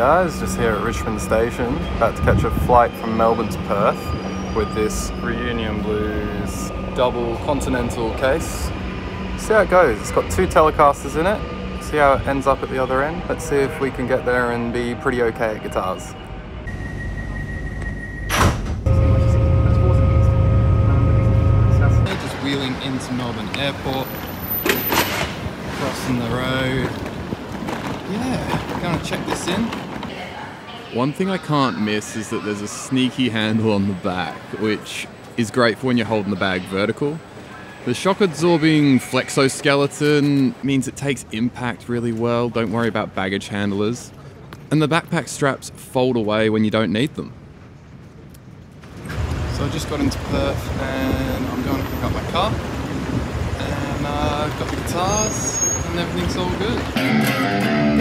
guys, just here at Richmond Station, about to catch a flight from Melbourne to Perth with this Reunion Blues double continental case. See how it goes. It's got two Telecasters in it. See how it ends up at the other end. Let's see if we can get there and be pretty okay at guitars. Just wheeling into Melbourne Airport, crossing the road. Check this in. One thing I can't miss is that there's a sneaky handle on the back, which is great for when you're holding the bag vertical. The shock absorbing flexoskeleton means it takes impact really well, don't worry about baggage handlers. And the backpack straps fold away when you don't need them. So I just got into Perth and I'm going to pick up my car. And uh, got the guitars and everything's all good.